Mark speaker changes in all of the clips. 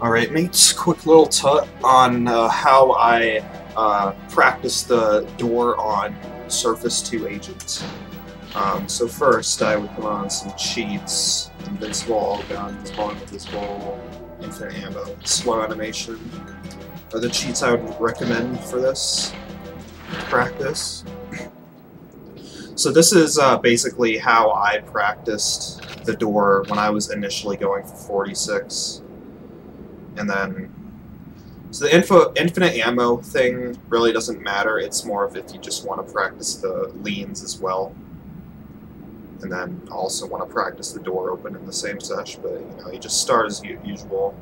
Speaker 1: Alright, mates, quick little tut on uh, how I uh, practice the door on Surface 2 agents. Um, so first, I would put on some cheats, invincible all guns, vulnerable, infinite ammo, slow animation. Are the cheats I would recommend for this practice. So this is uh, basically how I practiced the door when I was initially going for 46 and then so the info, infinite ammo thing really doesn't matter. It's more of if you just want to practice the leans as well. And then also want to practice the door open in the same sesh, but you know, you just start as usual.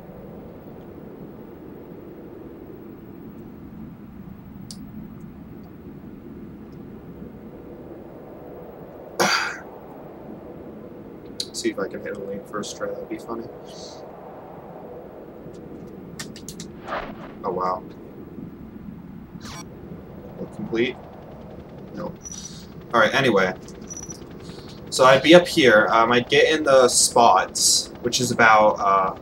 Speaker 1: See if I can hit a lean first try, that'd be funny. Oh wow. Look complete? Nope. Alright, anyway. So I'd be up here, um, I'd get in the spots, which is about, uh,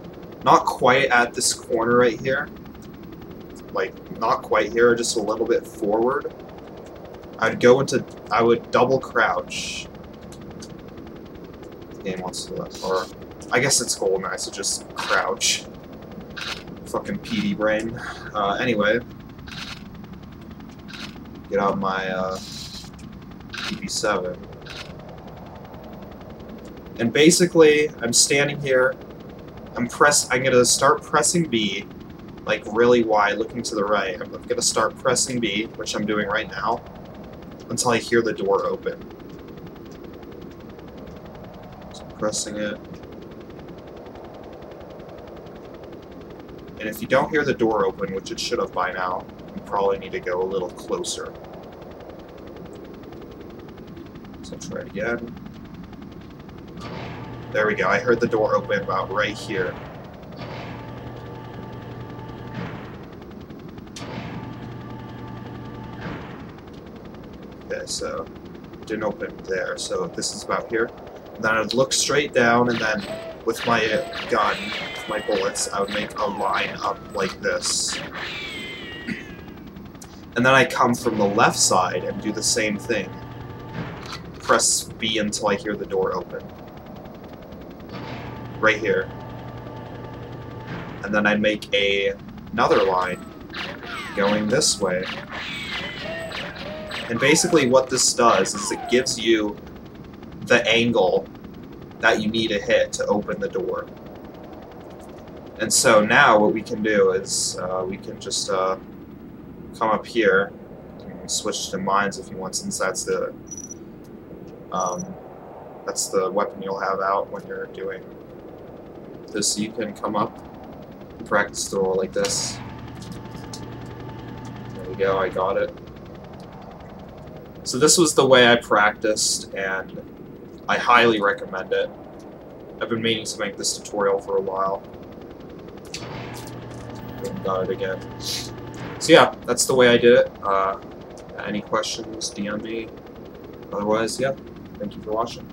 Speaker 1: not quite at this corner right here. Like, not quite here, just a little bit forward. I'd go into, I would double crouch. game wants to, or, I guess it's GoldenEye, so just crouch fucking PD brain. Uh, anyway, get out my uh, PP7. And basically, I'm standing here. I'm press. I'm gonna start pressing B, like really wide, looking to the right. I'm gonna start pressing B, which I'm doing right now, until I hear the door open. So pressing it. And if you don't hear the door open, which it should have by now, you probably need to go a little closer. So try it again. There we go, I heard the door open about right here. Okay, so didn't open there, so this is about here. And then I'd look straight down and then with my gun, with my bullets, I would make a line up like this. And then I come from the left side and do the same thing. Press B until I hear the door open. Right here. And then I make a another line going this way. And basically what this does is it gives you the angle that you need to hit to open the door. And so now what we can do is uh, we can just uh, come up here and switch to mines if you want, since that's the um, that's the weapon you'll have out when you're doing this. You can come up and practice the door like this. There we go, I got it. So this was the way I practiced, and I highly recommend it. I've been meaning to make this tutorial for a while. Got it again. So yeah, that's the way I did it. Uh, any questions, DM me. Otherwise, yeah, thank you for watching.